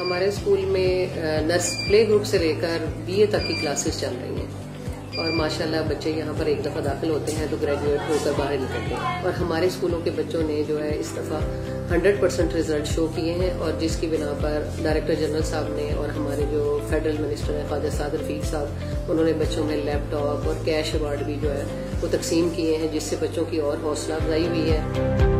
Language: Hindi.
हमारे स्कूल में नर्स प्ले ग्रुप से लेकर बीए तक की क्लासेस चल रही हैं। और माशाल्लाह बच्चे यहाँ पर एक दफ़ा दाखिल होते हैं तो ग्रेजुएट होकर बाहर निकलते हैं और हमारे स्कूलों के बच्चों ने जो है इस दफ़ा 100 परसेंट रिज़ल्ट शो किए हैं, और जिसकी बिना पर डायरेक्टर जनरल साहब ने और हमारे जो फेडरल मिनिस्टर हैं ख्वाजा साद रफीक साहब, उन्होंने बच्चों में लैपटॉप और कैश अवार्ड भी जो है वो तकसीम किए हैं, जिससे बच्चों की और हौसला अफजाई हुई है।